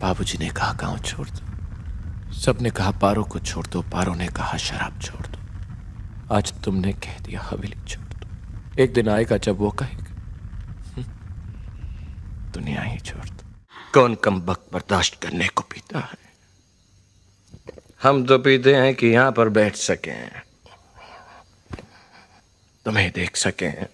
बाबूजी ने कहा, गाँव छोड़ दो। सबने कहा, पारो को छोड़ दो, पारो ने कहा, शराब छोड़ दो। आज तुमने कह दिया, हवेली छोड़ दो। एक दिन आएगा जब वो कहेगा हम्म, दुनिया ही छोड़ दो। कौन कम बक बर्दाश्त करने को पीता है? हम तो पीते हैं कि यहाँ पर बैठ सकें। तुम्हें देख सकें।